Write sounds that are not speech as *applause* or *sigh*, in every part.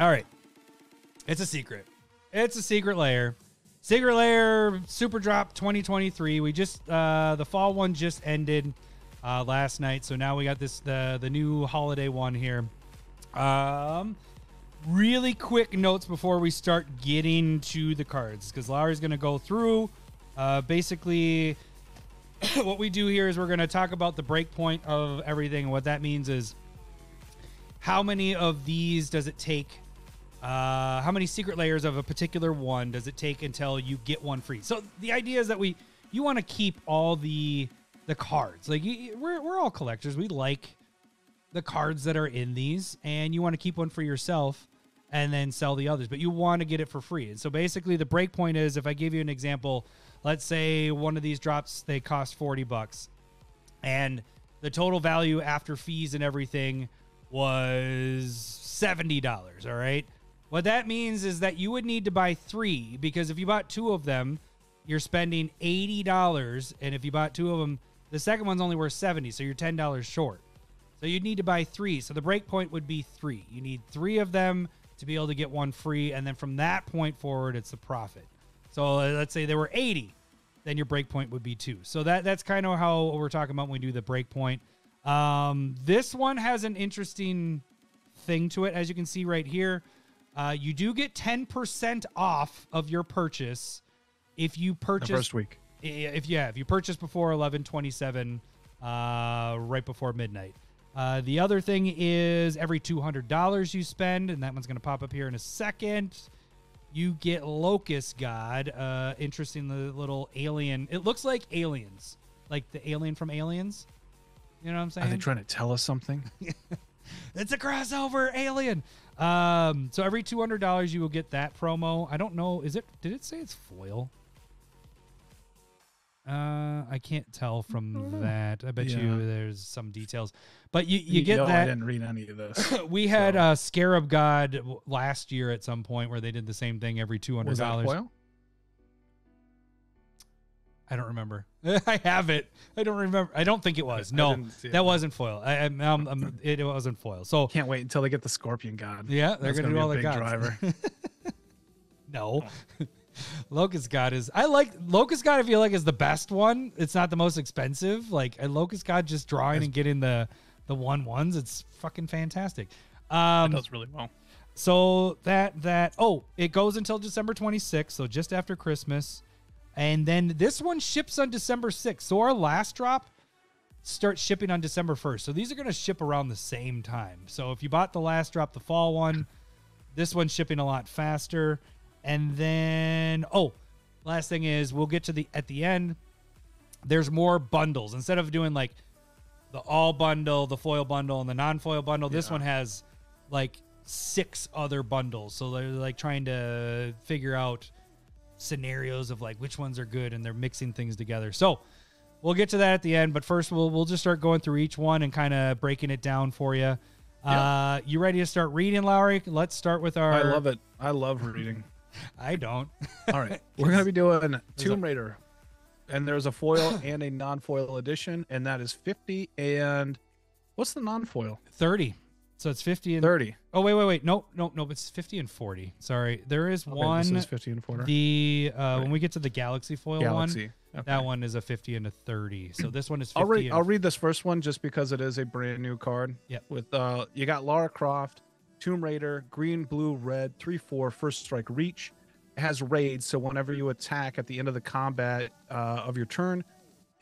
All right. It's a secret. It's a secret lair. Secret lair super drop 2023. We just uh the fall one just ended uh last night. So now we got this the the new holiday one here. Um really quick notes before we start getting to the cards because Lowry's going to go through. Uh, basically, *coughs* what we do here is we're going to talk about the breakpoint of everything. What that means is how many of these does it take? Uh, how many secret lairs of a particular one does it take until you get one free? So the idea is that we you want to keep all the the cards. Like you, we're we're all collectors. We like the cards that are in these, and you want to keep one for yourself and then sell the others, but you want to get it for free. And so basically, the break point is if I give you an example, let's say one of these drops they cost 40 bucks, and the total value after fees and everything was $70. All right. What that means is that you would need to buy three because if you bought two of them, you're spending $80. And if you bought two of them, the second one's only worth 70 So you're $10 short. So you'd need to buy three. So the break point would be three. You need three of them to be able to get one free, and then from that point forward, it's the profit. So uh, let's say there were 80, then your break point would be two. So that that's kind of how we're talking about when we do the break point. Um, this one has an interesting thing to it, as you can see right here. Uh, you do get 10% off of your purchase if you purchase The first week. if yeah, if you purchase before 11:27 uh right before midnight. Uh, the other thing is every $200 you spend, and that one's going to pop up here in a second. You get Locust God. Uh, interesting, the little alien. It looks like aliens, like the alien from Aliens. You know what I'm saying? Are they trying to tell us something? *laughs* it's a crossover alien. Um, so every two hundred dollars you will get that promo. I don't know. Is it? Did it say it's foil? Uh, I can't tell from that. I bet Yeah. you there's some details, but you you You get know, I didn't read any of this. *coughs* we had so- uh, Scarab God last year at some point where they did the same thing every two hundred Was that dollars. foil? I don't remember. *laughs* I have it. I don't remember. I don't think it was. No, it. that wasn't foil. I, I'm, I'm, I'm- it wasn't foil. So Can't wait until they get the Scorpion God. Yeah, they're That's gonna, do all the gods. driver. *laughs* no. *laughs* Locust God is I like Locust God I feel like is the best one. It's not the most expensive. Like a Locust God just drawing and getting the the one ones, it's fucking fantastic. Um it does really well. so that that oh, it goes until December 26th, so just after Christmas. And then this one ships on December 6th. So our last drop starts shipping on December 1st. So these are going to ship around the same time. So if you bought the last drop, the fall one, this one's shipping a lot faster. And then oh, last thing is we'll get to the at the end there's more bundles instead of doing like the all bundle, the foil bundle, and the non-foil bundle. This one has like six other bundles, so they're like trying to figure out scenarios of like which ones are good, and they're mixing things together. So we'll get to that at the end, but first we'll we'll just start going through each one and kind of breaking it down for you. Uh, you ready to start reading, Lowry? Let's start with our. I love it. I love reading. *laughs* I don't. All right, *laughs* we're gonna be doing Tomb Raider, and there's a foil *laughs* and a non-foil edition, and that is fifty. And what's the non-foil? Thirty. So it's fifty and Thirty. Oh wait, wait, wait. No, no, no. It's fifty and forty. Sorry, there is Okay, one. This is fifty and forty. The uh, when we get to the Galaxy foil one, Galaxy. Okay. that one is a fifty and a thirty. So this one is 50 I'll read. I'll read this first one just because it is a brand new card. Yep. With uh, you got Lara Croft, Tomb Raider, green, blue, red, three, four, first strike, reach. It has raids, so whenever you attack at the end of the combat uh, of your turn,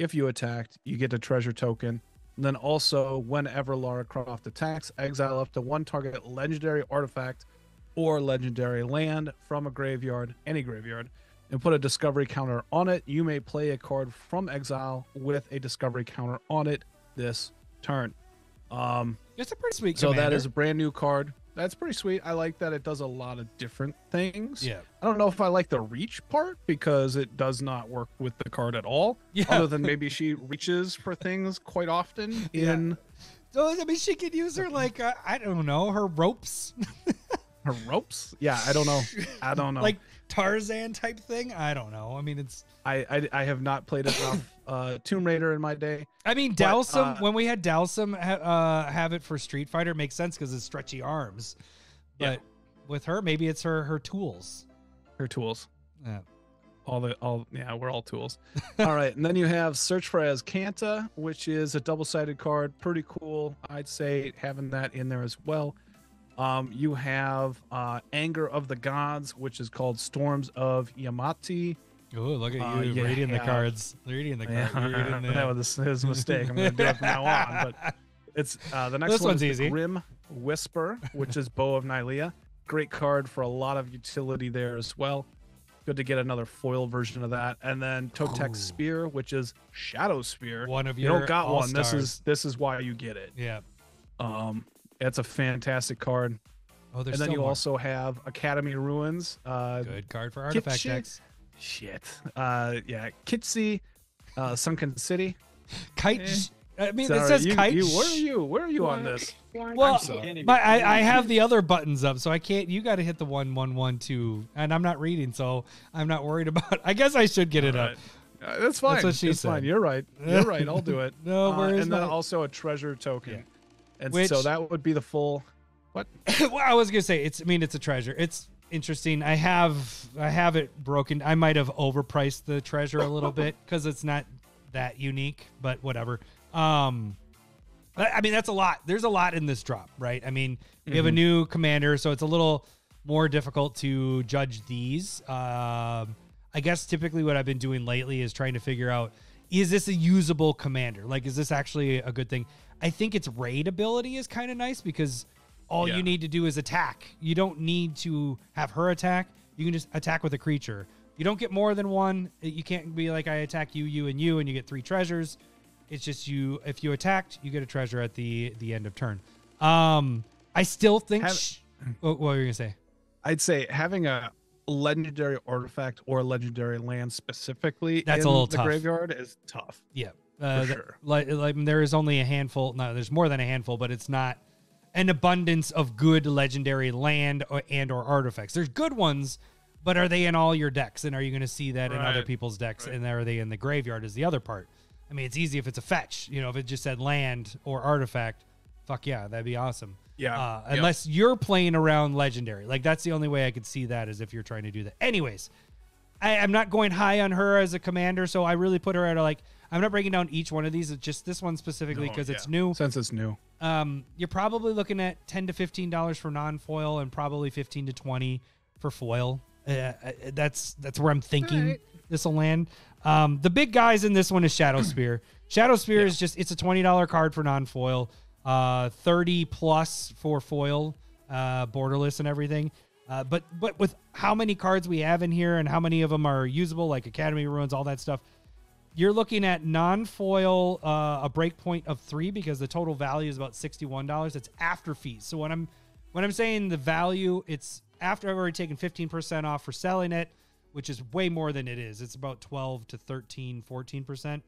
if you attacked, you get a treasure token. And then also, whenever Lara Croft attacks, exile up to one target legendary artifact or legendary land from a graveyard, any graveyard, and put a discovery counter on it. You may play a card from exile with a discovery counter on it this turn. Um, It's a pretty sweet. so that commander. is a brand new card. That's pretty sweet. I like that it does a lot of different things. yeah, I don't know if I like the reach part because it does not work with the card at all. yeah. Other than maybe she reaches for things quite often *laughs* in so I mean, she could use her like uh, I don't know her ropes, *laughs* her ropes. Yeah, I don't know. I don't know. like Tarzan type thing. I don't know. I mean, it's. I I, I have not played enough *coughs* uh, Tomb Raider in my day. I mean, Dhalsim. uh, when we had Dhalsim ha- uh, have it for Street Fighter, makes sense because it's stretchy arms. Yeah. But with her. Maybe it's her her tools. Her tools. Yeah. All the all yeah, we're all tools. *laughs* all right, and then you have Search for Azcanta, which is a double-sided card, pretty cool. I'd say having that in there as well. Um, you have uh, Anger of the Gods, which is called Storms of Yamatai. Oh, look at Uh, you you reading the have- cards. Reading the cards. reading *laughs* the- that was his mistake. I'm gonna do it from now on. But *laughs* it's uh, the next This one one's is the easy. Grim Whisper, which is Bow of Nylea. Great card for a lot of utility there as well. Good to get another foil version of that. And then Totek Ooh. Spear, which is Shadow Spear. one of your you don't got one. This is this is why you get it. yeah. Um, it's a fantastic card. Oh, there's and then you more. also have Academy Ruins. Uh, good card for artifact shit. decks. shit. Uh, yeah, Kitsi, uh, Sunken City. Kite. Eh. I mean, it says you, kite. you, where are you? Where are you on this? Well, my, I, I have the other buttons up, so I can't. You got to hit the one, one, one, two, and I'm not reading, so I'm not worried about. *laughs* I guess I should get it up. Uh, that's fine. what she it's fine. You're right. You're right. I'll do *laughs* it. No, Uh, where is and then my- also a treasure token. Yeah. And Which- so that would be the full. What? *laughs* well, I was gonna say it's. I mean, it's a treasure. It's interesting. I have I have it broken. I might have overpriced the treasure a little bit *laughs* because it's not that unique, but whatever. Um, I I mean, that's a lot. There's a lot in this drop, right? I mean, we have a new commander, so it's a little more difficult to judge these. Um, I guess typically what I've been doing lately is trying to figure out is this a usable commander? Like, is this actually a good thing? I think its raid ability is kind of nice because all Yeah. you need to do is attack. You don't need to have her attack. You can just attack with a creature. You don't get more than one. You can't be like I attack you, you, and you, and you get three treasures. It's just you. If you attacked, you get a treasure at the the end of turn. Um, I still think. Have- sh- what, what were you gonna say? I'd say having a legendary artifact or a legendary land specifically That's a in little the tough. graveyard is tough. Yeah, uh, sure. Like, like there is only a handful. No, there's more than a handful, but it's not an abundance of good legendary land or, and or artifacts. There's good ones, but are they in all your decks? And are you going to see that in other people's decks? Right. And are they in the graveyard? Is the other part. I mean, it's easy if it's a fetch. You know, if it just said land or artifact, fuck yeah, that'd be awesome. Yeah. Uh, Yep. Unless you're playing around legendary, like that's the only way I could see that is if you're trying to do that. Anyways, I, I'm not going high on her as a commander, so I really put her at a like. I'm not breaking down each one of these. It's just this one specifically No, because it's new. Since it's new. Um, you're probably looking at ten to fifteen dollars for non-foil and probably fifteen to twenty for foil. Uh, uh, that's that's where I'm thinking Alright. this will land. Um, the big guys in this one is Shadow *clears throat* Spear. Shadow Spear is just it's a twenty dollar card for non-foil, uh, thirty plus for foil, uh, borderless and everything. Uh, but but with how many cards we have in here and how many of them are usable, like Academy Ruins, all that stuff, you're looking at non-foil uh, a break point of three because the total value is about sixty-one dollars. It's after fees. So when I'm when I'm saying the value, it's after I've already taken fifteen percent off for selling it, which is way more than it is. It's about twelve to 13, 14 percent.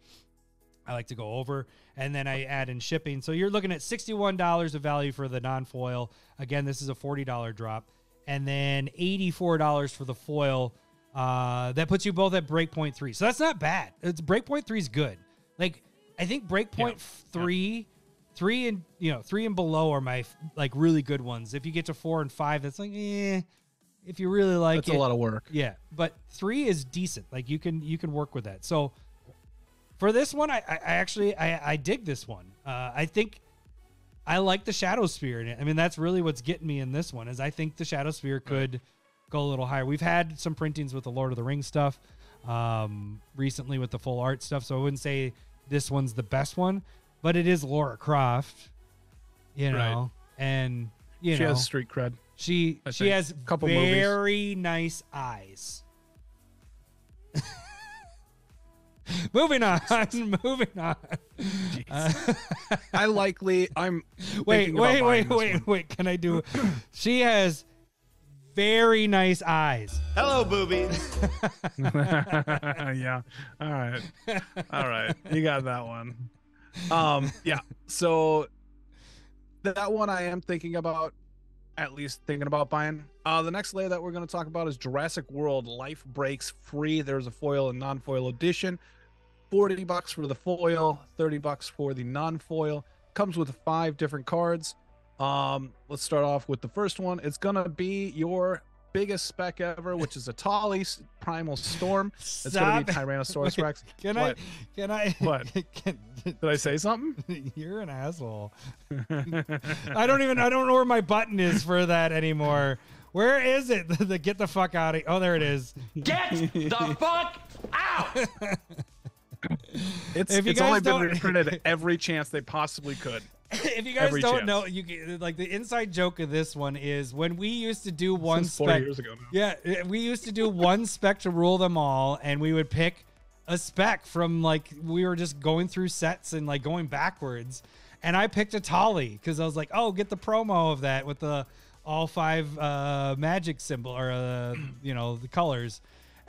I like to go over, and then I add in shipping. So you're looking at sixty-one dollars of value for the non-foil. Again, this is a forty-dollar drop, and then eighty-four dollars for the foil. Uh, that puts you both at breakpoint three. So that's not bad. It's breakpoint three is good. Like I think breakpoint three, three and you know three and below are my like really good ones. If you get to four and five, that's like eh. If you really like That's it, a lot of work. yeah, but three is decent. Like you can you can work with that. So for this one, I I, I actually I, I dig this one. Uh, I think I like the Shadow Spear. in it. I mean, that's really what's getting me in this one. Is I think the Shadow Spear could go a little higher. We've had some printings with the Lord of the Rings stuff um, recently with the full art stuff, so I wouldn't say this one's the best one, but it is Lara Croft, you know, Right. and you she know has street cred. she I she think. has Couple movies. very nice eyes. *laughs* moving on, *laughs* *laughs* moving on. Uh, I likely I'm wait, wait, wait, wait, one. wait. Can I do? *clears throat* She has very nice eyes. Hello, booby. *laughs* *laughs* yeah. All right. All right. *laughs* You got that one. Um, yeah. So that one I am thinking about at least thinking about buying. Uh the next layer that we're going to talk about is Jurassic World Life Breaks Free. There's a foil and non-foil edition. 40 bucks for the foil, 30 bucks for the non-foil. Comes with five different cards. Um, let's start off with the first one. It's gonna be your biggest spec ever, which is a Tolly s- Primal Storm. It's gonna be *laughs* Tyrannosaurus Wait, Rex. Can What? I? Can I? What? *laughs* Can, *laughs* Did I say something? you're an asshole. I don't even. I don't know where my button is for that anymore. Where is it? the get the fuck out of. Oh, there it is. Get the fuck out! It's, If you it's guys only been don't- reprinted every chance they possibly could. If you guys Every don't chance. know, you can- like the inside joke of this one is when we used to do one spec. years ago now. Yeah, eh, we used to do one spec to rule them all, and we would pick a spec from like we were just going through sets and like going backwards. And I picked a Tolly because I was like, oh, get the promo of that with the all five uh, magic symbol or uh, you know the colors.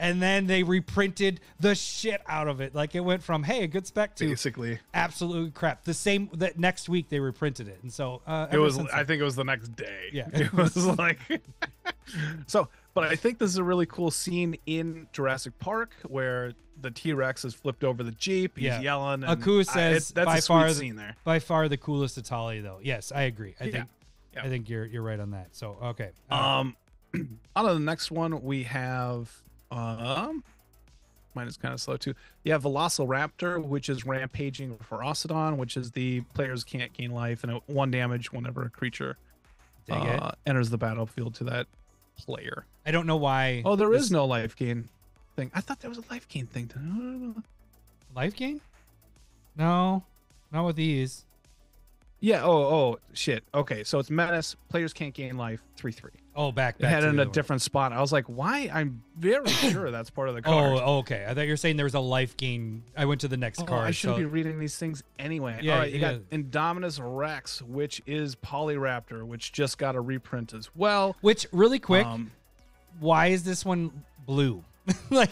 And then they reprinted the shit out of it. Like it went from hey, a good spec to Basically, absolute crap. The same that next week they reprinted it, and so uh, it was. I think it was the next day. Yeah. *laughs* it was like. *laughs* so, but I think this is a really cool scene in Jurassic Park where the T Rex is flipped over the jeep. He's Yeah. yelling. And Aku I- says it- that's by a sweet far the- scene there. by far the coolest Etali though. Yes, I agree. I Yeah. think Yeah. I think you're you're right on that. So okay. Uh, Um, *clears throat* on to the next one, we have um, mine is kind of slow too. You have Velociraptor, which is rampaging Ferocidon, which is the players can't gain life and one damage whenever a creature uh, enters the battlefield to that player. I don't know why. Oh, there is this- no life gain thing. I thought there was a life gain thing. life gain. No, not with these. Yeah. Oh. Oh. Shit. Okay. So it's menace. Players can't gain life. Three three. Oh, back back had in a different spot. I was like, why? I'm very sure that's part of the card. Oh, okay. I thought you were saying there was a life gain. I went to the next Oh, card. I should so- be reading these things anyway. Yeah, All right, you yeah. got Indominus Rex, which is Polyraptor, which just got a reprint as well. Which really quick, Um, why is this one blue? *laughs* like,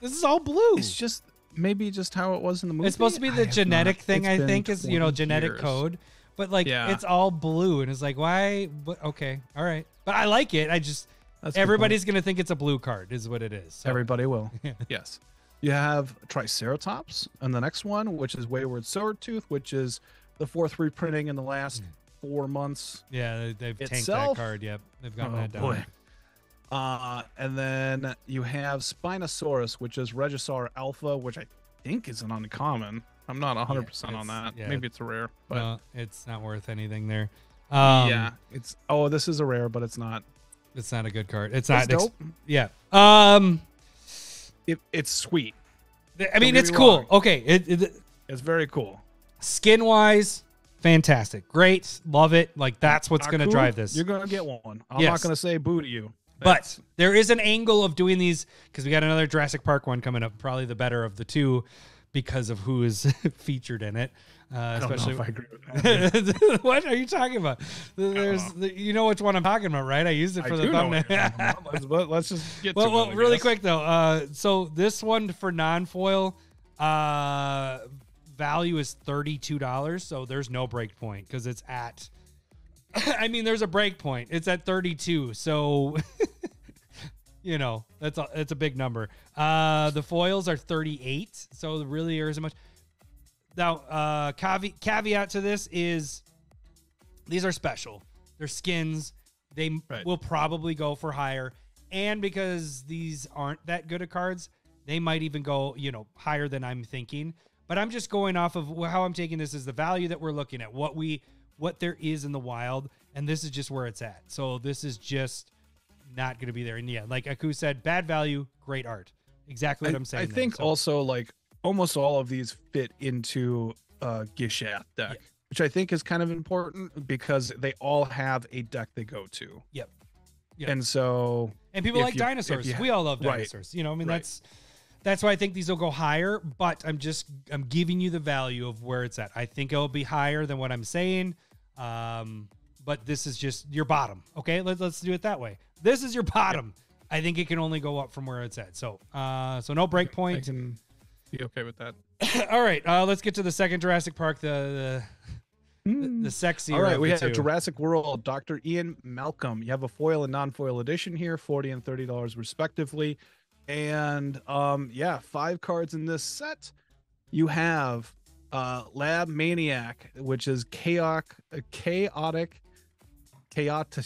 this is all blue. it's just maybe just how it was in the movie. It's supposed to be the have genetic thing, I think, is you know genetic years. code. But like, Yeah. it's all blue, and it's like, why? But okay, all right. But I like it. I just That's a good point. everybody's gonna think it's a blue card, is what it is. So, Everybody will. *laughs* yes. You have Triceratops, and the next one, which is Wayward Swordtooth, which is the fourth reprinting in the last four months. yeah, they- they've tanked that card. Yep, they've gotten Oh, that down. boy. Uh, and then you have Spinosaurus, which is Regisaur Alpha, which I think is an uncommon. I'm not 100% on that. yeah. Maybe it's a rare, but Well, it's not worth anything there. Um, yeah, it's oh, this is a rare, but it's not. it's not a good card. It's It's not. dope. yeah. Um. It, it's sweet. I mean, it's me cool. wrong. Okay. It, it It's very cool. skin wise, fantastic, great, love it. Like that's what's gonna Aku, drive this. You're gonna get one. I'm Yes. not gonna say boo to you. But there is an angle of doing these because we got another Jurassic Park one coming up, probably the better of the two because of who is *laughs* featured in it. Uh, I especially know if I agree with that. *laughs* what are you talking about? There's, you know which one I'm talking about, right? I used it I for the thumbnail. what you're talking about. let's, let- let's just get well, to well it. I really guess. quick though. Uh, so this one for non-foil, uh, value is thirty-two dollars. So there's no break point because it's at. *laughs* I mean, there's a break point. It's at thirty-two. So. You know that's a that's a big number. Uh, the foils are 38, so really there isn't much. Now, uh, caveat, caveat to this is these are special. They're skins. They Right. will probably go for higher, and because these aren't that good of cards, they might even go you know higher than I'm thinking. But I'm just going off of how I'm taking this is the value that we're looking at, what we what there is in the wild, and this is just where it's at. So this is just not going to be there. And yeah, like Aku said, bad value, great art. Exactly what I, I'm saying. I there. think So- also like almost all of these fit into a Gishath deck, which I think is kind of important because they all have a deck they go to. Yep. Yep. And so And people like you- dinosaurs. you ha- we all love right, dinosaurs. You know, I mean right. that's that's why I think these will go higher, but I'm just I'm giving you the value of where it's at. I think it'll be higher than what I'm saying. Um, but this is just your bottom. Okay, let's let's do it that way. This is your bottom. I think it can only go up from where it's at. So uh so no break I point. can be okay with that. *laughs* All right, uh let's get to the second Jurassic Park, the the, the, the sexier. All right, we have two. Jurassic World, Dr. Ian Malcolm. You have a foil and non-foil edition here, 40 and $30 respectively. And um yeah, five cards in this set. You have uh, Lab Maniac, which is chaotic, chaotic, chaotic.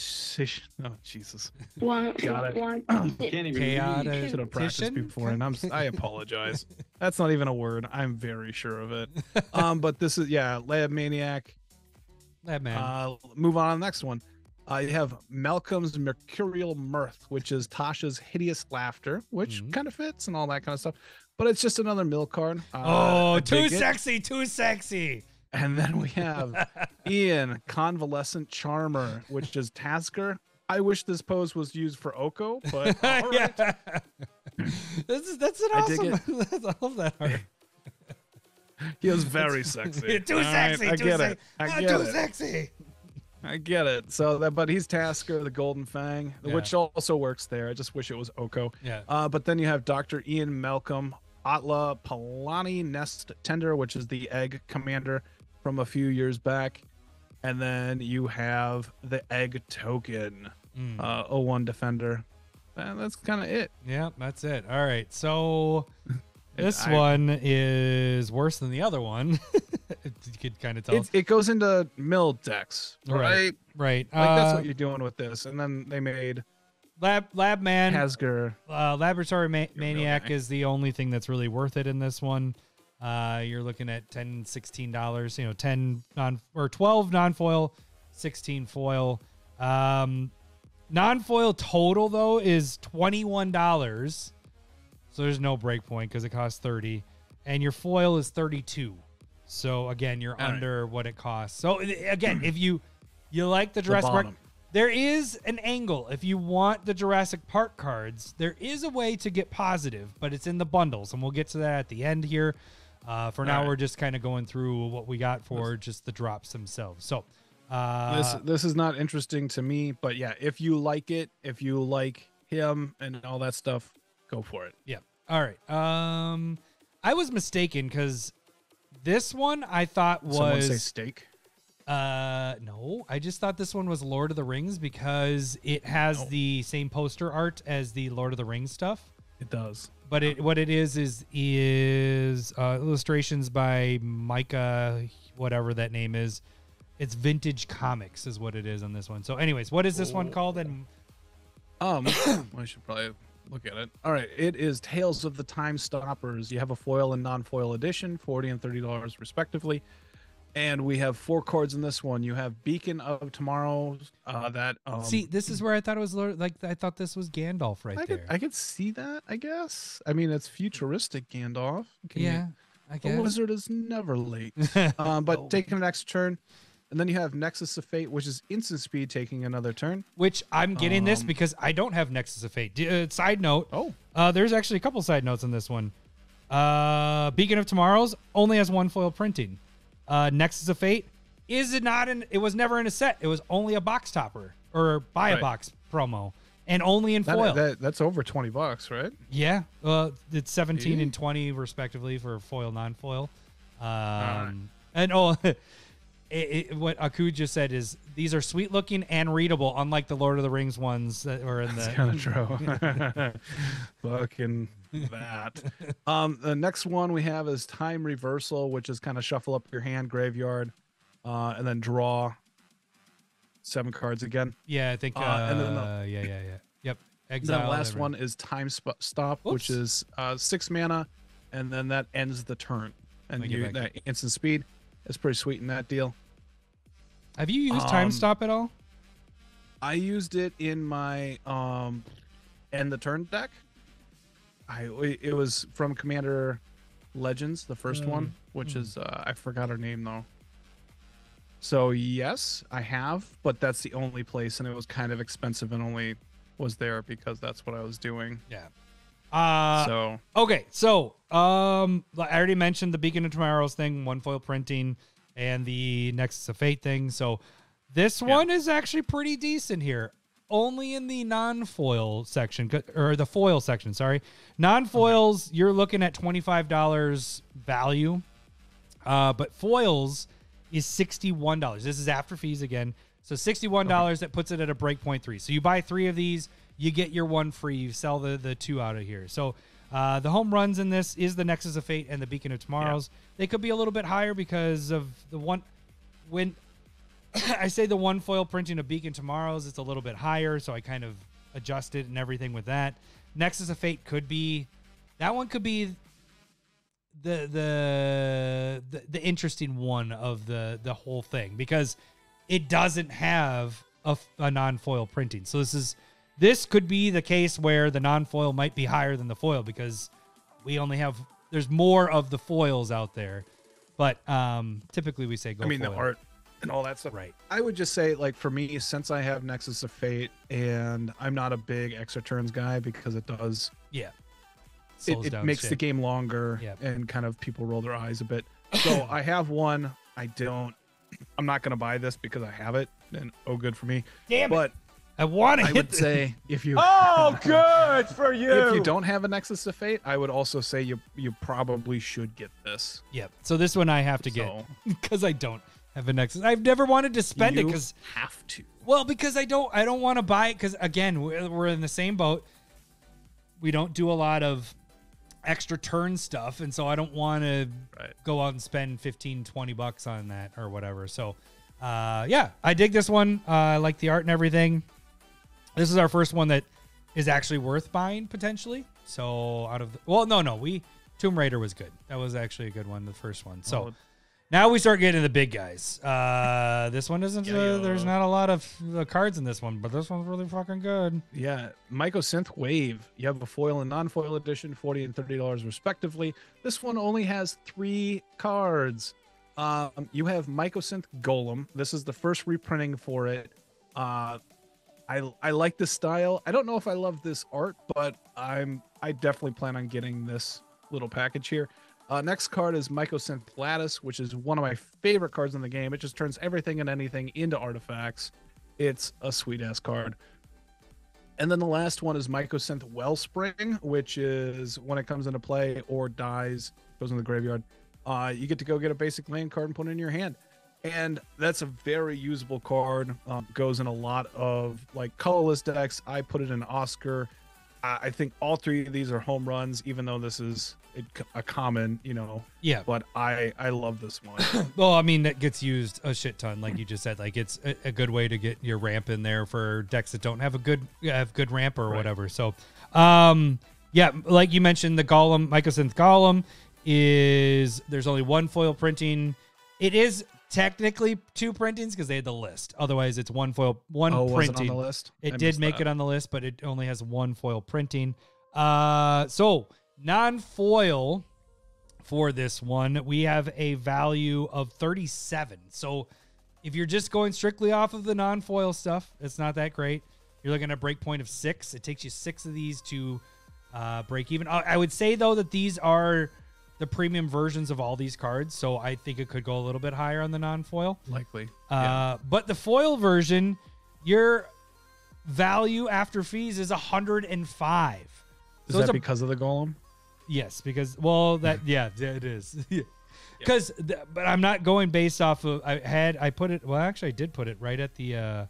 Oh Jesus! One, Got it. one, Can't even Chaotic. Should have practiced before, and I'm. s- I apologize. *laughs* That's not even a word. I'm very sure of it. Um, but this is yeah, Lab Maniac. That man. Uh, move on to the next one. Uh, you have Malcolm's Mercurial Mirth, which is Tasha's hideous laughter, which Mhm. kind of fits and all that kind of stuff. But it's just another mill card. Uh, oh, too dig it. sexy, too sexy. And then we have *laughs* Ian, Convalescent Charmer, which is Tasigur. I wish this pose was used for Oko, but *laughs* all right. yeah. this is that's an I awesome. *laughs* I love that art. he was very sexy. too All right, sexy, I too get sexy. it. I get too it. sexy. I get it. So that, but he's Tasigur, the Golden Fang, Yeah. which also works there. I just wish it was Oko. Yeah. Uh, but then you have Dr. Ian Malcolm, Atla Palani Nest Tender, which is the egg commander from a few years back. And then you have the egg token, Mm. uh, 01 defender. And that's kind of it. Yeah, that's it. All right. So *laughs* this I- one is worse than the other one. *laughs* you could kind of tell. It goes into mill decks, Right. right? right. Like that's Uh, what you're doing with this. And then they made Lab Lab Man Hasger. uh, Laboratory Ma- You're a real Maniac is the only thing that's really worth it in this one. Uh, you're looking at 10 dollars. You know, ten non or twelve non foil, sixteen foil. Um, non foil total though is twenty one dollars. So there's no break point because it costs thirty, and your foil is thirty two. So again, you're All right. under what it costs. So again, if you you like the Jurassic Park, there is an angle. If you want the Jurassic Park cards, there is a way to get positive, but it's in the bundles, and we'll get to that at the end here. Uh, for now, All right. we're just kind of going through what we got for just the drops themselves. So, uh, this this is not interesting to me, but yeah, if you like it, if you like him and all that stuff, go for it. Yeah. All right. Um, I was mistaken because this one I thought Someone say was steak. uh no, I just thought this one was Lord of the Rings because it has No. the same poster art as the Lord of the Rings stuff. It does. But it what it is is is uh, illustrations by Micah, whatever that name is. It's vintage comics is what it is on this one. So, anyways, what is this one called? And Um, *coughs* I should probably look at it. All right, it is Tales of the Time Stoppers. You have a foil and non-foil edition, forty and thirty dollars respectively. And we have four chords in this one. You have Beacon of Tomorrow. Uh, that um, see, this is where I thought it was Lord, like I thought this was Gandalf right I there. could I could see that. I guess. I mean, it's futuristic Gandalf. Can you- yeah, I A guess. wizard is never late. *laughs* um, but taking the next turn, and then you have Nexus of Fate, which is instant speed, taking another turn. Which I'm getting this Um, because I don't have Nexus of Fate. Uh, side note, Oh, uh, there's actually a couple side notes on this one. Uh, Beacon of Tomorrow's only has one foil printing. Uh, Nexus of Fate is it not in? It was never in a set. It was only a box topper or buy a Right. box promo, and only in that, foil. that- that's over twenty bucks, right? yeah, uh, it's 17 Eh? and 20 respectively for foil non-foil. Um, Alright. and oh. *laughs* It, it, what Aku just said is these are sweet looking and readable, unlike the Lord of the Rings ones that were in the. That's kind of true. *laughs* *laughs* Fucking that. Um, the next one we have is Time Reversal, which is kind of shuffle up your hand graveyard, uh, and then draw seven cards again. Yeah, I think. Uh, Uh, and then the- yeah, yeah, yeah. Yep. And Exile. then the last one is Time Sp- Stop, which is uh, six mana, and then that ends the turn. And you that instant speed is pretty sweet in that deal. Have you used Time um, Stop at all? I used it in my um end the turn deck. I it was from Commander Legends, the first one, Mm, which mm. is uh, I forgot her name though. So yes, I have, but that's the only place, and it was kind of expensive, and only was there because that's what I was doing. Yeah. Uh, so okay, so um, I already mentioned the Beacon of Tomorrow's thing, one foil printing, and the Nexus of Fate thing. So this one is actually pretty decent here. Only in the non-foil section or the foil section. Sorry, non-foils. You're looking at twenty-five dollars value, uh, but foils is sixty-one dollars. This is after fees again. So sixty-one dollars that puts it at a break point three. So you buy three of these, you get your one free. You sell the the two out of here. So Uh, the home runs in this is the Nexus of Fate and the Beacon of Tomorrows. They could be a little bit higher because of the one when *coughs* I say the one foil printing of Beacon Tomorrows, it's a little bit higher, so I kind of adjusted and everything with that. Nexus of Fate could be that one could be the the the, the interesting one of the the whole thing because it doesn't have a, a non-foil printing. So this is this could be the case where the non-foil might be higher than the foil because we only have there's more of the foils out there. But um typically we say go I mean, foil. the art and all that stuff. Right. I would just say, like, for me, since I have Nexus of Fate and I'm not a big extra turns guy because it does, Yeah. it, it makes shit. the game longer Yep. and kind of people roll their eyes a bit. *coughs* So I have one. I don't, I'm not going to buy this because I have it. And oh, good for me. Damn it. But I want to I would say *laughs* if you. Oh, *laughs* good for you. If you don't have a Nexus of Fate, I would also say you you probably should get this. Yep. So this one I have to get because *laughs* I don't have a Nexus. I've never wanted to spend it because have to. well because I don't I don't want to buy it because again we're, we're in the same boat. We don't do a lot of extra turn stuff and so I don't want to Right. go out and spend 15 20 bucks on that or whatever. So uh yeah, I dig this one. Uh, I like the art and everything. This is our first one that is actually worth buying potentially. So out of the, well no no, we Tomb Raider was good. That was actually a good one, the first one. So Well, now we start getting the big guys. Uh, this one isn't. Uh, there's not a lot of uh, cards in this one, but this one's really fucking good. Yeah, Mycosynth Wave. You have a foil and non-foil edition, forty and thirty dollars respectively. This one only has three cards. Um, you have Mycosynth Golem. This is the first reprinting for it. Uh, I I like this style. I don't know if I love this art, but I'm I definitely plan on getting this little package here. Uh, next card is Mycosynth Lattice, which is one of my favorite cards in the game. It just turns everything and anything into artifacts. It's a sweet ass card. And then the last one is Mycosynth Wellspring, which is when it comes into play or dies, goes in the graveyard. Uh, you get to go get a basic land card and put it in your hand. And that's a very usable card. Um, goes in a lot of like colorless decks. I put it in Oscar. I think all three of these are home runs, even though this is a a common, you know. Yeah. But I I love this one. *coughs* Well, I mean, that gets used a shit ton, like you just said. Like it's a, a good way to get your ramp in there for decks that don't have a good have good ramp or Right. whatever. So, um, yeah, like you mentioned, the Golem, Mycosynth Golem is there's only one foil printing. It is technically two printings because they had the list. Otherwise, it's one foil, one oh, printing. on the list? It I did make that. it on the list, but it only has one foil printing. Uh, so non-foil for this one, we have a value of 37. So if you're just going strictly off of the non-foil stuff, it's not that great. You're looking at a break point of six. It takes you six of these to uh, break even. I I would say though that these are the premium versions of all these cards, so I think it could go a little bit higher on the non-foil. likely. Uh, But the foil version, your value after fees is 105. Is So that a- because of the golem? Yes, because well, that *laughs* yeah, it is. *laughs* Because, but I'm not going based off of. I had I put it. Well, actually, I did put it right at the uh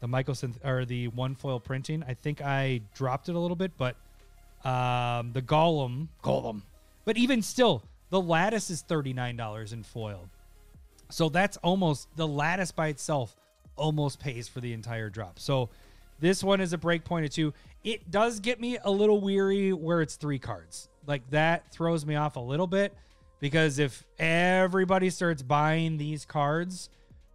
the Mycosynth or the one foil printing. I think I dropped it a little bit, but um the Golem, Golem. But even still, the lattice is thirty nine dollars in foil. So that's almost the lattice by itself almost pays for the entire drop. So this one is a break point of two. It does get me a little weary where it's three cards. Like that throws me off a little bit because if everybody starts buying these cards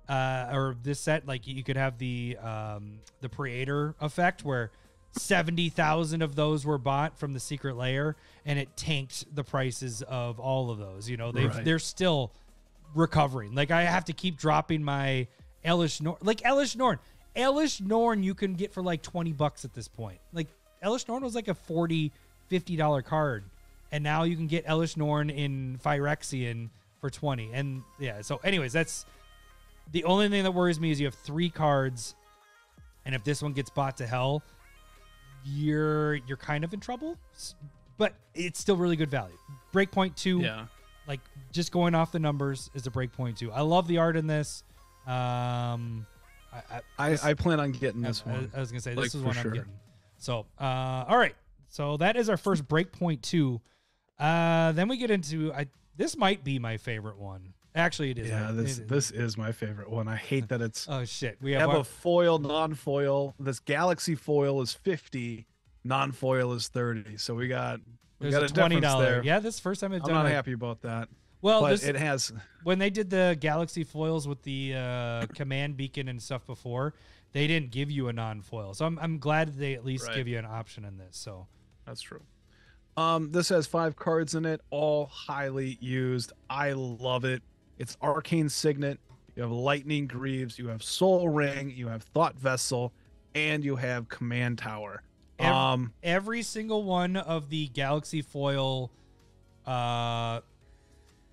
uh, or this set, like you could have the um, the Praetor effect where seventy thousand of those were bought from the secret lair, and it tanked the prices of all of those. You know, they Right. they're still recovering. Like I have to keep dropping my Elesh Norn. Like Elesh Norn. Elesh Norn you can get for like 20 bucks at this point. Like Elesh Norn was like a 40 50 dollar card and now you can get Elesh Norn in Phyrexian for 20. And yeah, so anyways, that's the only thing that worries me is you have 3 cards and if this one gets bought to hell, you're you're kind of in trouble. But it's still really good value. Breakpoint 2 Yeah. like just going off the numbers is a breakpoint too. I love the art in this. Um, I, I, I, this- I plan on getting I, this one. I was gonna say like, this is for what sure. I'm getting. So, uh, all right, So that is our first breakpoint two. Uh, then we get into I. This might be my favorite one. Actually, it is. Yeah, this is. this is my favorite one. I hate that it's *laughs* Oh shit! We have, have our- a foil, non-foil. This Galaxy foil is fifty, non-foil is thirty. So we got we there's got a a twenty difference there. Yeah, this is first time I've I'm not like- happy about that. Well, this, it has when they did the Galaxy foils with the uh, *coughs* command beacon and stuff before, they didn't give you a non-foil. So I'm I'm glad they at least Right. give you an option in this. So That's true. Um, this has five cards in it, all highly used. I love it. It's Arcane Signet. You have Lightning Greaves. You have Soul Ring. You have Thought Vessel, and you have Command Tower. Ev- um, every single one of the Galaxy foil uh,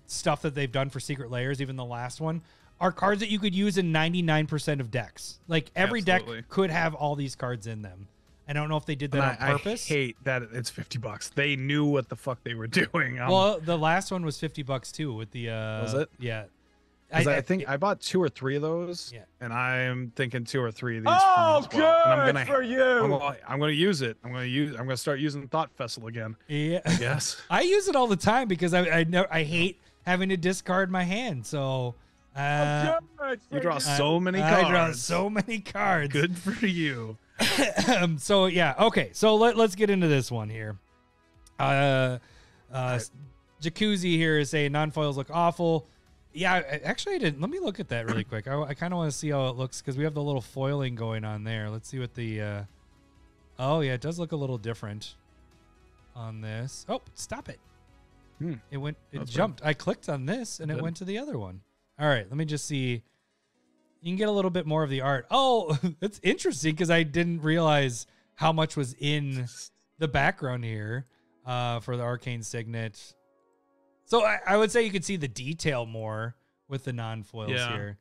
stuff that they've done for Secret Lairs, even the last one, are cards that you could use in 99% of decks. Like every Absolutely. deck could have all these cards in them. I don't know if they did that and on I, purpose. I hate that it's fifty bucks. They knew what the fuck they were *laughs* doing. Um, well, the last one was 50 bucks too with the uh Was it? Yeah. 'cause I, think I bought two or three of those, Yeah. and I'm thinking two or three of these. Oh, for me well. And I'm good gonna, for I'm you. gonna, I'm gonna use it. I'm gonna use. I'm gonna start using Thought Vessel again. yeah. Yes. *laughs* I use it all the time because I I know I hate having to discard my hand. So uh, You draw so many cards. I cards. draw so many cards. Good for you. Um, *laughs* so yeah, okay. So let, let's get into this one here. Uh, uh, Jacuzzi here is saying non-foils look awful. Yeah, I- actually, I didn't. Let me look at that really quick. I, I kind of want to see how it looks because we have the little foiling going on there. Let's see what the. Uh, oh yeah, it does look a little different on this. Oh, stop it! Hmm. It went. It That's weird. jumped. I clicked on this and it Good. went to the other one. All right, let me just see. You can get a little bit more of the art. Oh, *laughs* that's interesting because I didn't realize how much was in the background here uh, for the arcane signet. So I, I would say you could see the detail more with the non-foils Yeah. here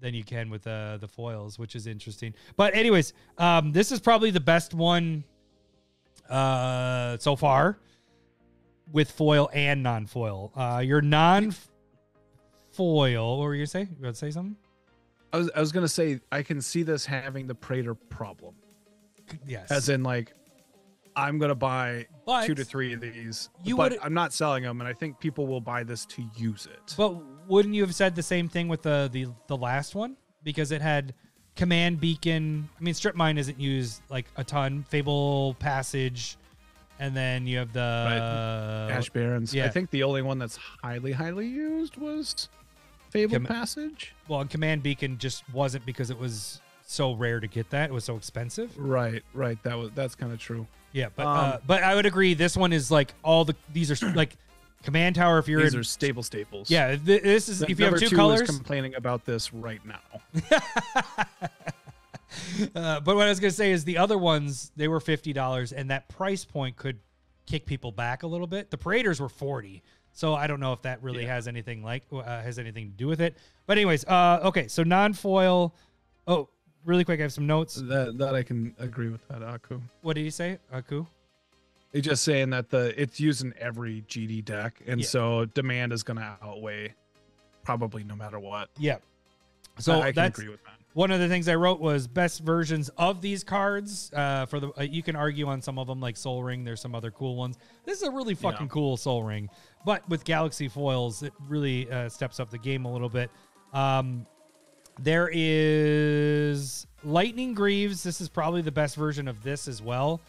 than you can with uh, the foils, which is interesting. But anyways, um, this is probably the best one uh, so far with foil and non-foil. Uh, your non-foil, what were you gonna say? You about to say something? I was I was gonna say I can see this having the Praetor problem, Yes. as in like I'm gonna buy But- two to three of these, You but I'm not selling them, and I think people will buy this to use it. But wouldn't you have said the same thing with the the, the last one because it had command beacon? I mean, strip mine isn't used like a ton. Fable passage, and then you have the Ash Barrens. yeah. I think the only one that's highly highly used was Fable Com- Passage. well, and command beacon just wasn't because it was so rare to get that. It was so expensive. Right, right. That was that's kind of true. Yeah, but Um, uh, but I would agree. This one is like all the these are like *clears throat* command tower. If you're These in, are stable staples. yeah, th- this is The if you have two two colors. is complaining about this right now. *laughs* Uh, but what I was gonna say is the other ones they were fifty dollars, and that price point could kick people back a little bit. The Praetors were forty, so I don't know if that really Yeah. has anything like uh, has anything to do with it. But anyways, uh, okay, so non-foil. Oh, really quick, I have some notes. That that I can agree with that, Aku. What did you say, Aku? He's just saying that the it's used in every GD deck, and Yeah. so demand is going to outweigh probably no matter what. Yeah. So I, I can agree with that. One of the things I wrote was best versions of these cards. Uh, for the uh, you can argue on some of them like Soul Ring. There's some other cool ones. This is a really fucking Yeah. cool Soul Ring, but with Galaxy foils, it really uh, steps up the game a little bit. Um, there is Lightning Greaves. This is probably the best version of this as well,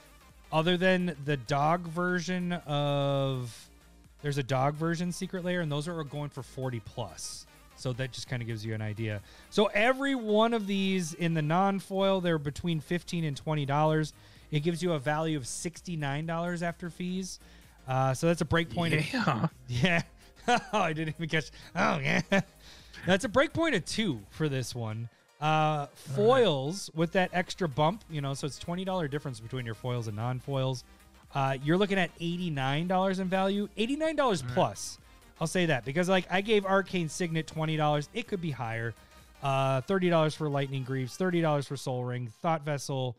other than the dog version of. There's a dog version secret layer, and those are going for 40 plus. So that just kind of gives you an idea. So every one of these in the non-foil, they're between 15 and 20 dollars. It gives you a value of 69 dollars after fees. Uh, so that's a break point. of- Yeah. *laughs* yeah. *laughs* oh, I didn't even catch. Oh, yeah. *laughs* That's a break point of two for this one. Uh, foils with that extra bump, you know, so it's twenty dollar difference between your foils and non foils. Uh, you're looking at eighty nine dollars in value. Eighty nine dollars plus. I'll say that because like I gave Arcane Signet twenty dollars. It could be higher. Uh, thirty dollars for Lightning Greaves, thirty dollars for Soul Ring, Thought Vessel,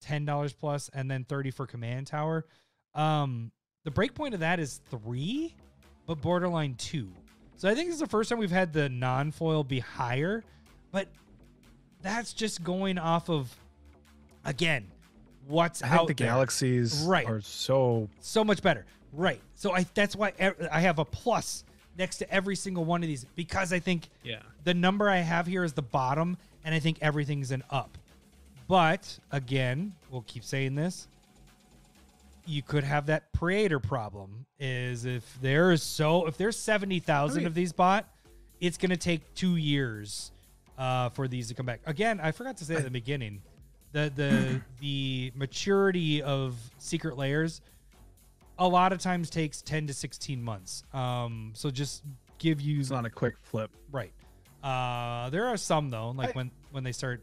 ten dollars plus, and then thirty for Command Tower. Um, the breakpoint of that is three, but borderline two. So I think this is the first time we've had the non-foil be higher, but that's just going off of again what's I think out the there. galaxies Right. are so so much better. Right. So I that's why I have a plus next to every single one of these because I think yeah. the number I have here is the bottom, and I think everything's an up. But again, we'll keep saying this. You could have that Praetor problem. Is if there is so if there's seventy thousand I of these bought, it's gonna take two years uh, for these to come back. Again, I forgot to say at the beginning, the the the maturity of secret lairs a lot of times takes ten to sixteen months. Um, so just give you It's not a quick flip. Right. Uh, there are some though, like I- when when they start,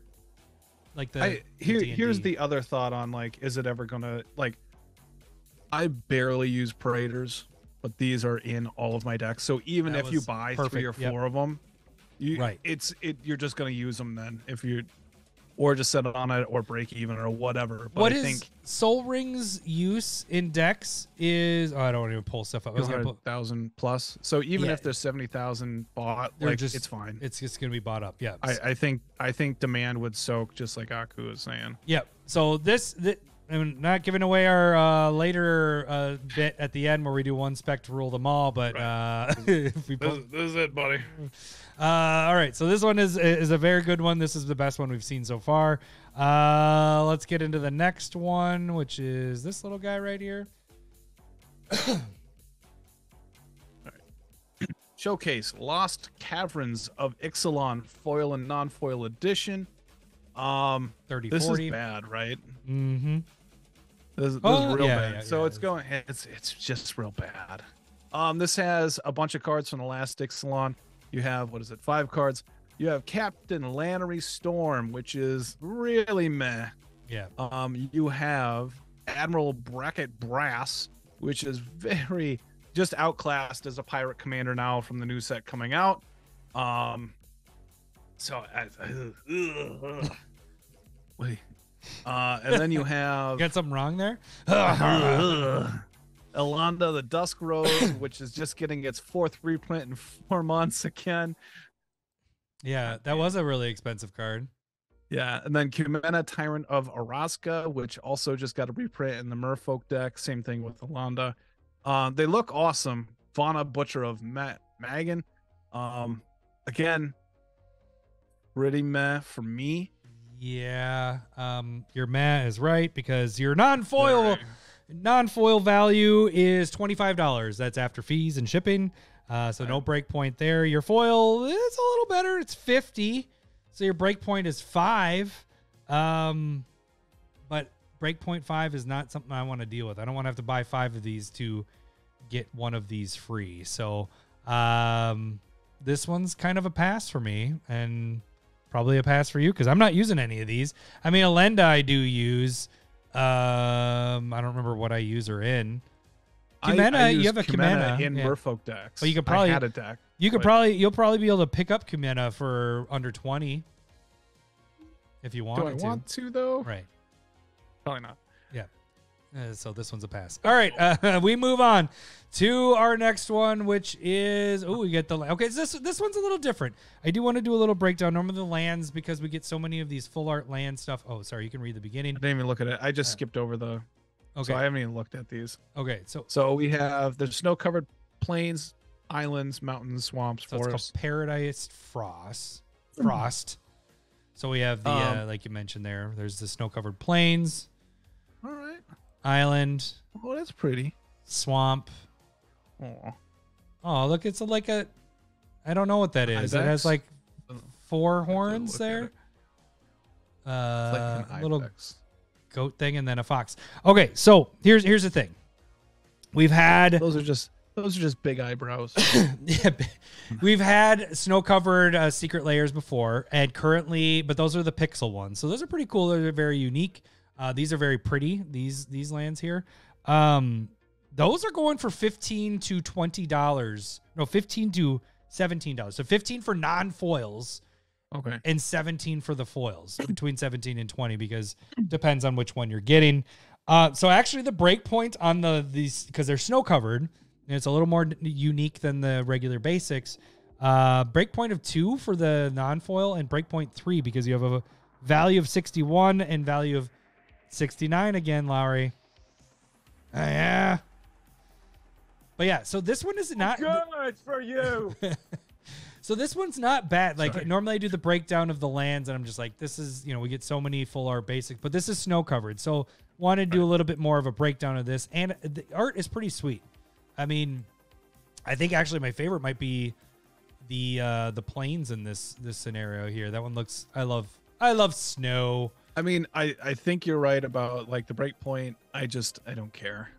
like the. I here the here's the other thought on like is it ever gonna like I barely use Praetors, but these are in all of my decks. So even That if you buy three or perfect, yep. four of them, you Right. it's it you're just gonna use them then if you or just set it on it or break even or whatever. But What I is think Sol Ring's use in decks is? Oh, I don't want to even pull stuff up. Thousand plus. So even Yeah. if there's seventy thousand bought, They're like just- it's fine. it's just gonna be bought up. Yeah. I, I think I think demand would soak just like Aku is saying. Yep. So this, thi- I'm not giving away our uh, later uh, bit at the end where we do one spec to rule them all, but uh, *laughs* if we pull, This, this is it, buddy. Uh, all right, so this one is is a very good one. This is the best one we've seen so far. Uh, let's get into the next one, which is this little guy right here. *coughs* Showcase Lost Caverns of Ixalan foil and non-foil edition. Um, 30, this 40. is bad, right? Mm-hmm. This, this Oh, is real yeah, bad. yeah, so yeah, it's going. It's it's just real bad. Um, this has a bunch of cards from the last Ixalan. You have what is it? Five cards. You have Captain Lannery Storm, which is really meh. Yeah. Um, you have Admiral Beckett Brass, which is very just outclassed as a pirate commander now from the new set coming out. Um, so I, I- *laughs* wait, uh, and then you have *laughs* Got something wrong there? *laughs* Elenda the Dusk Rose, which is just getting its fourth reprint in four months again. yeah, that was a really expensive card. Yeah, and then Kumena Tyrant of Orazca, which also just got a reprint in the Merfolk deck. Same thing with Elenda. Uh, they look awesome. Vona Butcher of Matt Magan. Um, again, pretty meh for me. Yeah. Um, your Matt is right because your non-foil non-foil value is $25. That's after fees and shipping. Uh, so no break point there. Your foil is a little better. It's 50. So your break point is five. Um, but break point five is not something I want to deal with. I don't want to have to buy five of these to get one of these free. So um, this one's kind of a pass for me and probably a pass for you because I'm not using any of these. I mean, Elenda I do use. Um, I don't remember what I use her in. Kumena, you have a Kumena, in yeah. Merfolk decks. Well, you could probably- I had a deck. You could But- probably you'll probably be able to pick up Kumena for under twenty if you want. Do I to. want to though? Right. Probably not. Uh, so this one's a pass. All right, uh, *laughs* we move on to our next one, which is oh, we get the okay. This this one's a little different. I do want to do a little breakdown. Normally the lands because we get so many of these full art land stuff. Oh, sorry, you can read the beginning. I didn't even look at it. I just Uh, skipped over the. Okay, So I haven't even looked at these. okay. So So we have the snow-covered plains, islands, mountains, swamps, so forests. called Paradise Frost. *laughs* Frost. So we have the uh, Um, like you mentioned there. There's the snow covered plains, All right. Island, Oh, that's pretty. swamp. Oh, Oh, look, it's like a. I don't know what that is. It has like four horns there. it. Uh, like a little goat thing and then a fox. Okay, so here's here's the thing. We've had Those are just those are just big eyebrows. *coughs* yeah, we've had snow covered uh, secret lairs before, and currently, but those are the pixel ones. So those are pretty cool. They're very unique. Uh, these are very pretty. These these lands here. Um, those are going for fifteen to twenty dollars. No, fifteen to seventeen dollars. So fifteen for non foils okay. and 17 for the foils between 17 and 20 because depends on which one you're getting uh, so actually the break point on the these because they're snow covered and it's a little more unique than the regular basics uh, break point of two for the non-foil and break point three because you have a value of 61 and value of 69 again, Lowry. Uh, yeah. But yeah, so this one is not Good for you. *laughs* so this one's not bad. Like Sorry. normally I do the breakdown of the lands and I'm just like this is, you know, we get so many full art basics, but this is snow covered. So wanted to do a little bit more of a breakdown of this and the art is pretty sweet. I mean, I think actually my favorite might be the uh the plains in this this scenario here. That one looks I love I love snow. I mean, I I think you're right about like the break point. I just I don't care.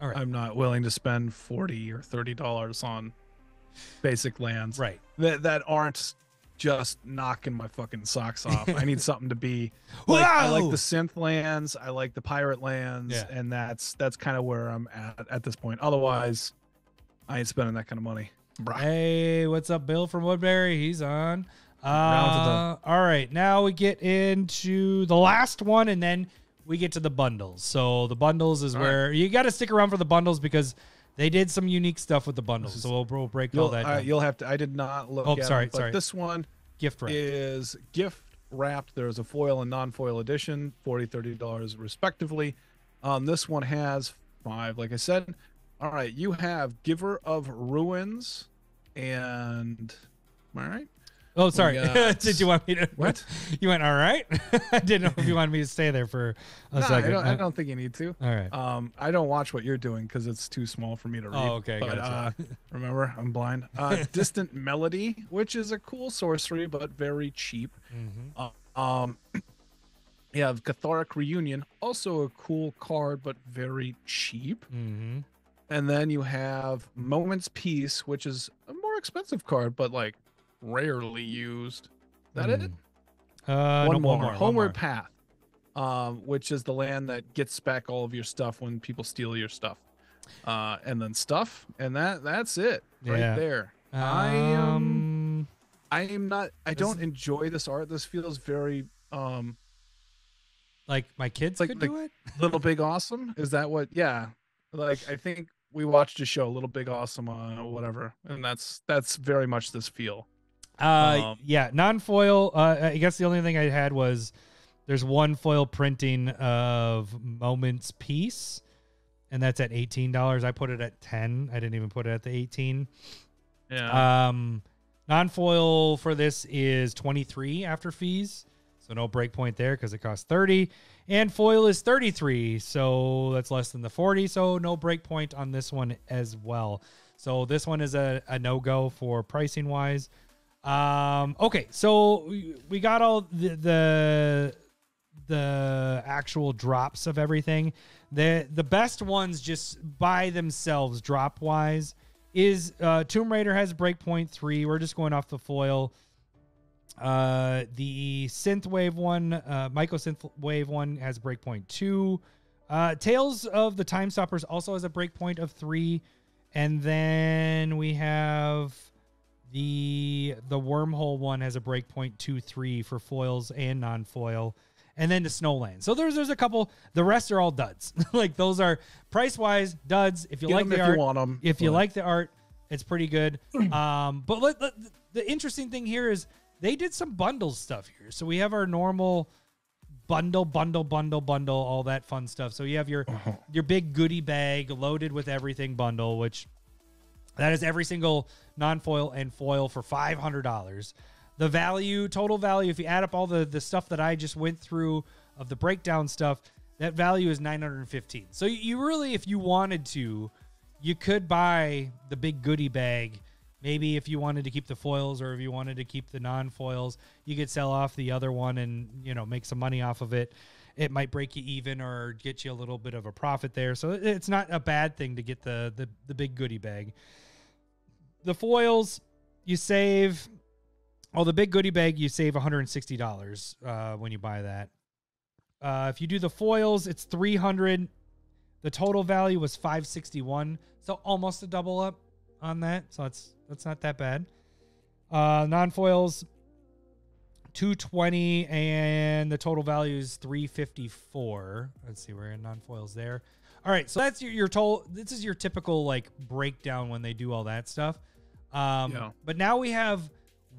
All right. I'm not willing to spend forty or thirty dollars on basic lands right. that that aren't just knocking my fucking socks off. I need *laughs* something to be like I like the synth lands, I like the pirate lands, Yeah. and that's that's kind of where I'm at at this point. Otherwise, I ain't spending that kind of money. Bruh. Hey, what's up, Bill from Woodbury? He's on. Uh, all right, now we get into the last one, and then we get to the bundles. So the bundles is All where you got to stick around for the bundles because they did some unique stuff with the bundles. is- So we'll, we'll break all that. uh, you'll have to. I did not look. Oh, at sorry, them, but sorry. This one Gift wrap. is gift wrapped. There's a foil and non-foil edition, 40 30 dollars respectively. Um, this one has five. Like I said, all right. You have Giver of Runes, and all right. Oh, sorry. got- *laughs* did you want me to? What? You went all right. *laughs* I didn't know if you wanted me to stay there for a No, I second. don't, I don't think you need to. all right. Um, I don't watch what you're doing because it's too small for me to read. Oh, okay, But, gotcha. uh, *laughs* remember, I'm blind. Uh, Distant Melody, which is a cool sorcery but very cheap. Mhm. Um, you have Cathartic Reunion, also a cool card but very cheap. Mhm. And then you have Moment's Peace, which is a more expensive card but like rarely used. Is that it? Mm. Uh, one, no, more. one more. Homeward One more. Path, um, which is the land that gets back all of your stuff when people steal your stuff. Uh, and then stuff, and that that's it right Yeah. there. I am Um, I am not I this don't enjoy this art. This feels very um like my kids like- could like- do it. Little Big Awesome. Is that what yeah. Like I think we watched a show, Little Big Awesome uh whatever. And that's that's very much this feel. Uh, Um, yeah, non-foil. Uh, I guess the only thing I had was there's one foil printing of Moments Peace, and that's at eighteen dollars. I put it at ten. I didn't even put it at the eighteen. Yeah. Um, non-foil for this is twenty three after fees, so no break point there because it costs thirty. And foil is thirty three, so that's less than the forty. So no break point on this one as well. So this one is a, a no go for pricing wise. Um, okay, so we, we got all the, the the actual drops of everything. The the best ones just by themselves drop wise is uh Tomb Raider has breakpoint 3. We're just going off the foil. Uh the synthwave one, uh Myco synthwave one has breakpoint 2. Uh Tales of the Time Stoppers also has a breakpoint of 3 and then we have the the wormhole one has a breakpoint two three for foils and non-foil, and then the snowland. So there's there's a couple. The rest are all duds. *laughs* like those are price wise duds. If you Get like the if art, you want them. if you like the art, it's pretty good. *clears throat* Um, but let, let- the interesting thing here is they did some bundle stuff here. So we have our normal bundle, bundle, bundle, bundle, all that fun stuff. So you have your your big goodie bag loaded with everything bundle, which that is every single non-foil and foil for five hundred dollars. The value, total value, if you add up all the the stuff that I just went through of the breakdown stuff, that value is nine hundred and fifteen. So you- really, if you wanted to, you could buy the big goodie bag. Maybe if you wanted to keep the foils or if you wanted to keep the non-foils, you could sell off the other one and you know make some money off of it. It might break you even or get you a little bit of a profit there. So it's not a bad thing to get the the, the big goodie bag. The foils you save. Oh, the big goodie bag you save one hundred and sixty dollars uh, when you buy that. Uh, if you do the foils, it's three hundred. The total value was five sixty one, so almost a double up on that. So that's that's not that bad. Uh, non foils, two twenty, and the total value is three fifty four. Let's see, we're in non foils there. All right, so that's your your total. This is your typical like breakdown when they do all that stuff. Um, Yeah. But now we have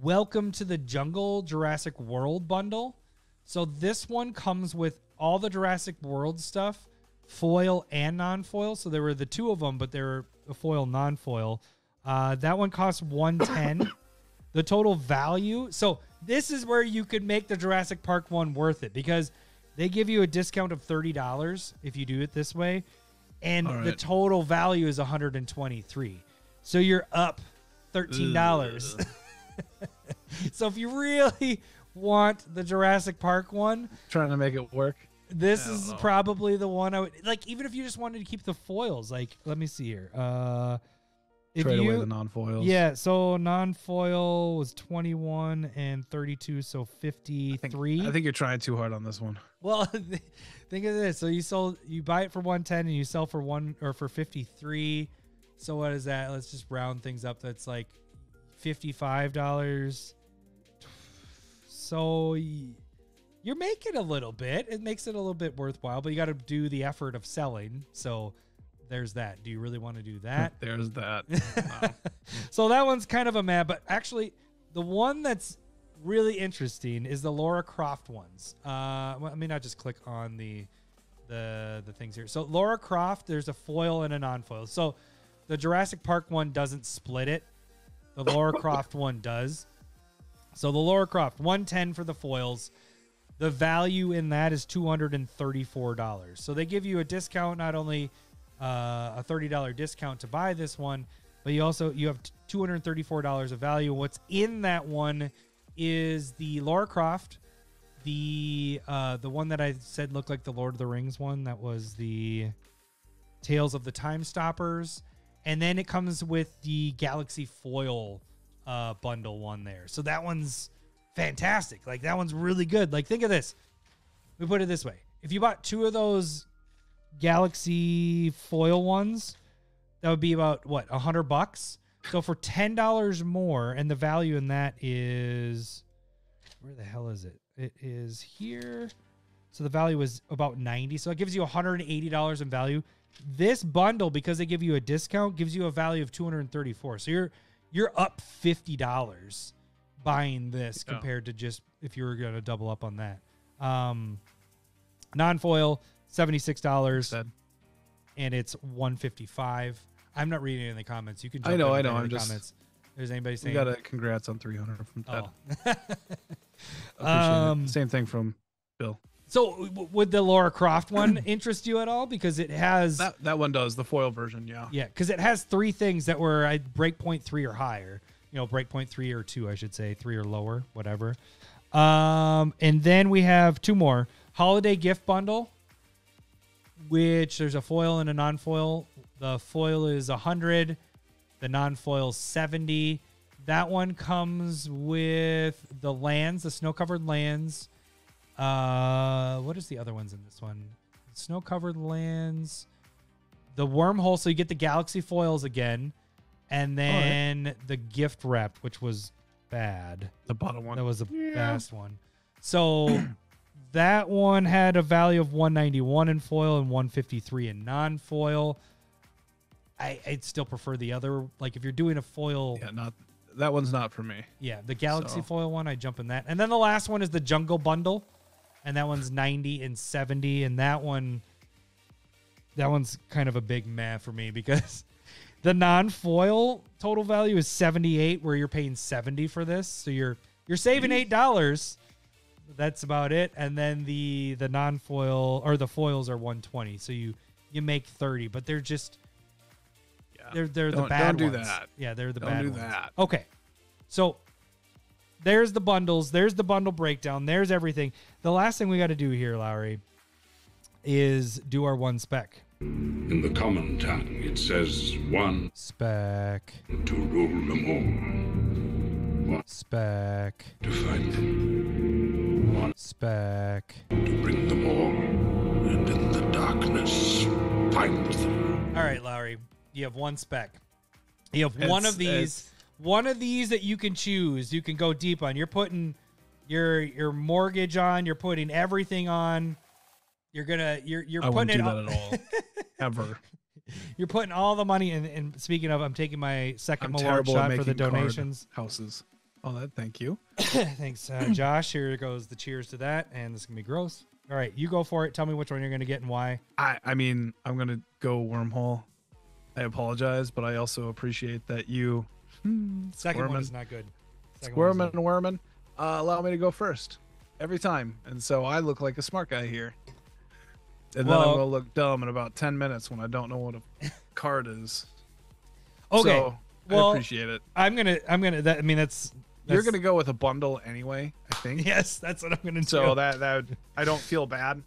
Welcome to the Jungle Jurassic World bundle. So this one comes with all the Jurassic World stuff, foil and non-foil. So there were the two of them, but they were a foil, non-foil. Uh, that one costs one ten. *coughs* the total value. So this is where you could make the Jurassic Park one worth it because they give you a discount of thirty dollars if you do it this way, and All the total value is one hundred and twenty-three. So you're up thirteen dollars. *laughs* so if you really want the Jurassic Park one, Trying to make it work. this is know. probably the one I would like. Even if you just wanted to keep the foils, like let me see here. Uh, if Trade you away the non-foils. yeah, so non-foil was 21 and 32, so I think, 53. I think you're trying too hard on this one. well, *laughs* think of this. So you sold you buy it for 110 and you sell for 1 or for 53. So what is that? Let's just round things up. That's like $55. So you're making a little bit. It makes it a little bit worthwhile, but you got to do the effort of selling. So there's that. Do you really want to do *laughs* that? There's that. Wow. *laughs* so that one's kind of a mad, but actually, the one that's really interesting is the Lara Croft ones. Uh, well, I mean, I just click on the the the things here. So Lara Croft, there's a foil and a non-foil. So the Jurassic Park one doesn't split it. The Lara Croft one does. So the Lara Croft 110 for the foils. The value in that is $234. So they give you a discount not only uh, a $30 discount to buy this one, but you also you have $234 of value. What's in that one is the Lara Croft, the uh, the one that I said looked like the Lord of the Rings one. That was the Tales of the Time Stoppers, and then it comes with the Galaxy Foil uh, bundle one there. So that one's fantastic. Like that one's really good. Like think of this. We put it this way: if you bought two of those Galaxy Foil ones, that would be about what a hundred bucks. So for ten dollars more, and the value in that is where the hell is it? It is here. So the value is about 90. So it gives you $180 in value. This bundle, because they give you a discount, gives you a value of 234. So you're you're up $50 buying this compared to just if you were going to double up on that. Um non-foil $76 and it's 155. I'm not reading of the comments. You can I know, in I know, I'm just- comments. There's anybody saying got a congrats on 300 from Ted. Oh. *laughs* Um. Same thing from Bill. So would the Lara Croft one *clears throat* interest you at all? Because it has That that one does the foil version. Yeah. yeah, because it has three things that were at breakpoint three or higher. You know, breakpoint three or two, I should say, three or lower, whatever. Um, and then we have two more holiday gift bundle, which there's a foil and a non-foil. The foil is a hundred, the non-foil seventy. That one comes with the lands, the snow-covered lands. Uh, what is the other ones in this one? Snow-covered lands, the wormhole, so you get the galaxy foils again, and then the gift wrap, which was bad. The bottom one. That was the best one. So that one had a value of 191 in foil and 153 in non-foil. I, I'd still prefer the other. Like if you're doing a foil, yeah, not that one's not for me. yeah, the Galaxy So- foil one, I jump in that. And then the last one is the Jungle Bundle, and that one's 90 and 70, and that one, that one's kind of a big meh for me *laughs* because the non-foil total value is 78, where you're paying 70 for this, so you're you're saving eight dollars. That's about it. And then the the non-foil or the foils are 120, so you you make 30, but they're just Yeah. they're they're the Don't- bad don't do ones. that. Yeah, they're the Don't bad do ones. that. Okay. So there's the bundles, there's the bundle breakdown, there's everything. The last thing we got to do here, Lowry, is do our one spec. In the common tongue, it says one Spec. to rule them all, one Spec. to fight them, one Spec. to bring them all, and in the darkness find them. All right, Lowry, you have one spec. You have one of these, one of these that you can choose. You can go deep on. You're putting your your mortgage on. You're putting everything on. You're gonna you're you're I wouldn't putting do it that all- at all. *laughs* Ever. You're putting all the money in. And speaking of, I'm taking my 2nd I'm award shot for the donations. houses. Oh, that. Thank you. *coughs* Thanks, uh, *coughs* Josh. Here goes the cheers to that, and this is gonna be gross. All right, you go for it. Tell me which one you're going to get and why. I, I mean, I'm gonna go wormhole. I apologize, but I also appreciate that you Second one is not good. Second one is Squirmin not- and Wormin uh, allow me to go first every time, and so I look like a smart guy here. And then Well- I'm gonna look dumb in about ten minutes when I don't know what a *laughs* card is. Okay. so well, I appreciate it. I'm gonna. I'm gonna. That, I mean, that's. You're gonna go with a bundle anyway, I think. *laughs* Yes, that's what I'm gonna do. So that that would, I don't feel bad.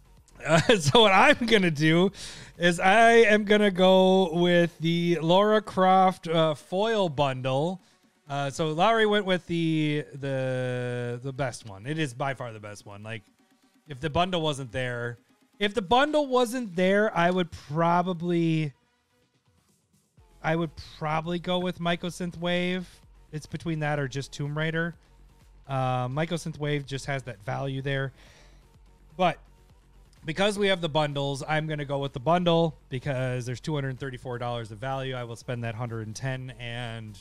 Uh, *laughs* so what I'm gonna do is I am gonna go with the Lara Croft uh, foil bundle. Uh, so Lowry went with the the the best one. It is by far the best one. Like if the bundle wasn't there, if the bundle wasn't there, I would probably I would probably go with Mycosynth Wave. It's between that or just Tomb Raider. Uh, Mycosynth Wave just has that value there. But because we have the bundles, I'm going to go with the bundle because there's $234 of value. I will spend that 110 and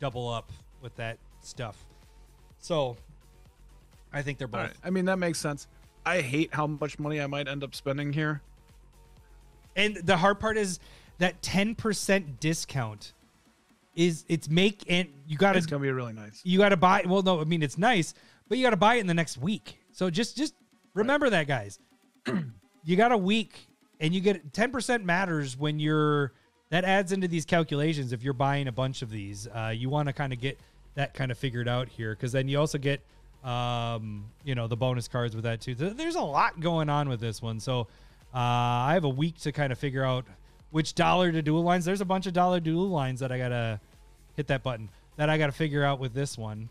double up with that stuff. So I think they're both. Right. I mean that makes sense. I hate how much money I might end up spending here. And the hard part is that 10% discount is it's make and you got to. It's gonna be really nice. you got to buy well no, I mean it's nice, but you got to buy it in the next week. So just just remember that guys. *clears throat* you got a week and you get 10% matters when you're that adds into these calculations if you're buying a bunch of these. Uh, you want to kind of get that kind of figured out here cuz then you also get um, you know, the bonus cards with that too. There's a lot going on with this one. So uh, I have a week to kind of figure out which dollar to dual lines. There's a bunch of dollar dual lines that I got to hit that button that I got to figure out with this one.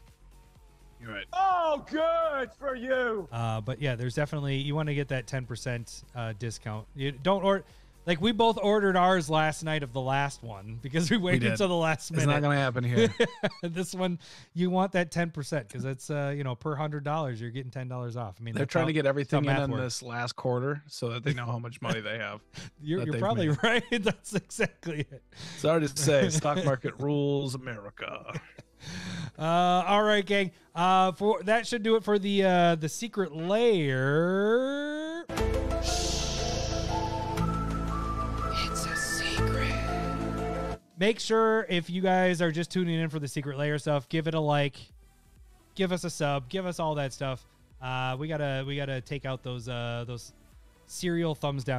You're right. Oh, good for you. Uh, but yeah, there's definitely you want to get that 10% uh, discount. You don't order like we both ordered ours last night of the last one because we waited until the last minute. It's not gonna happen here. *laughs* this one you want that 10% because it's uh, you know per hundred dollars you're getting ten dollars off. I mean They're trying how- to get everything in works. this last quarter so that they know how much money they have. *laughs* You're, you're probably made. right. *laughs* That's exactly it. Sorry to say, stock market rules America. Uh, all right, gang. Uh, for that should do it for the uh, the secret lair. Make sure if you guys are just tuning in for the secret lair stuff, give it a like, give us a sub, give us all that stuff. Uh, we gotta we gotta take out those uh those serial thumbs down